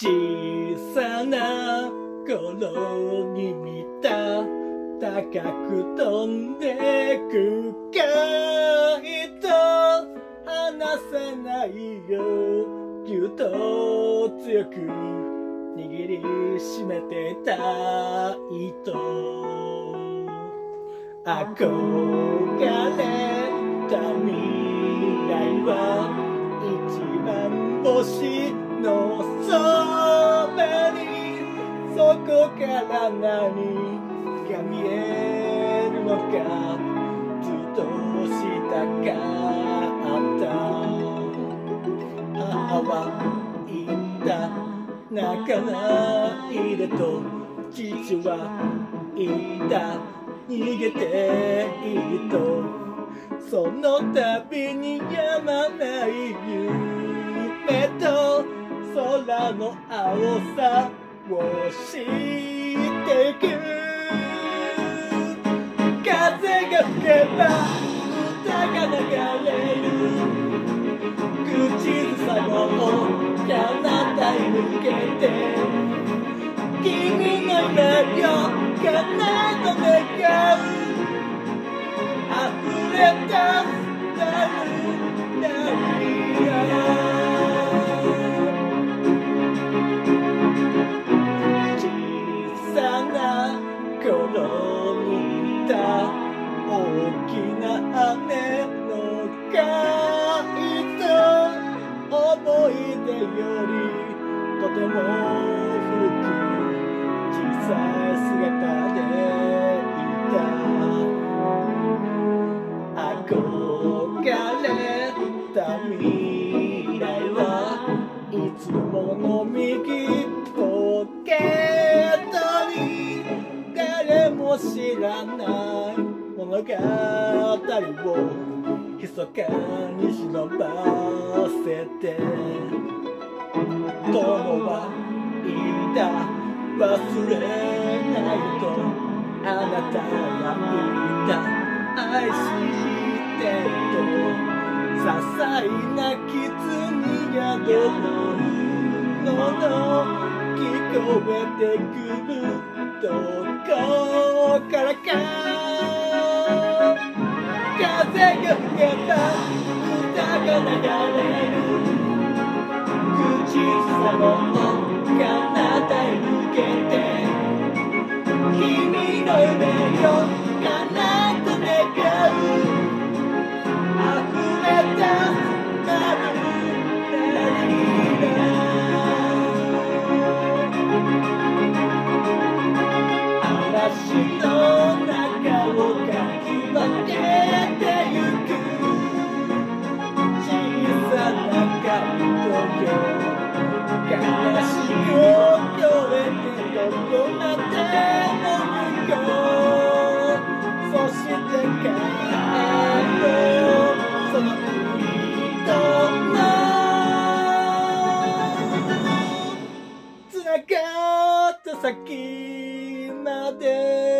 小さな頃に見た高く飛んでく貝と離せないよぎゅっと強く握りしめてた糸憧れた未来は一番星のそばにそこから何が見えるのかずっとしたかった。母は言った泣かないでと父は言った逃げていいとその度にやまない夢と空の青さ。を知ってく。風が吹けば歌が流れる。口ずさも彼方へ向けて君きな雨の貝と思い出よりとても古く小さい姿でいた憧れた未来はいつもの右ポケットに誰も知らない物語を密かに忍ばせて友は言った忘れないとあなたは言った愛してと些細な傷に宿るのの聞こえてくるどこからか風が吹けば歌が流れる口ずさも彼方へ向けて。君の夢よ。day.